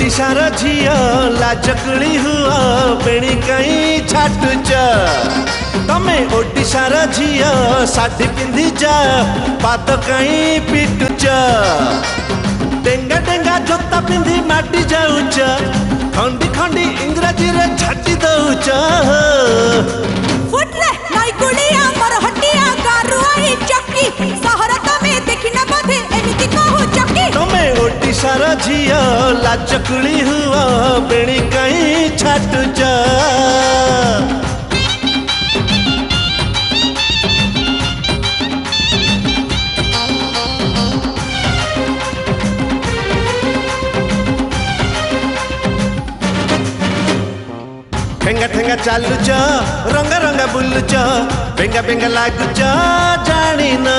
बेटी सारा झिया लाजकली हुआ बेणी कहीं छाटुच तमें ओटी सारा झिया साठी पिंधी जा पात कहीं पीटुच डेगा डेगा जोता पिंधि माटी जाऊच खंडी खंडी इंग्राजी झाटी दौच यार जिया लाचकड़ी हुआ बेणी कहीं छाटु जा ठेगा ठेगा चालू चा रंगा रंगा बुलू चा बेंगा बेंगा लागू चा जानी ना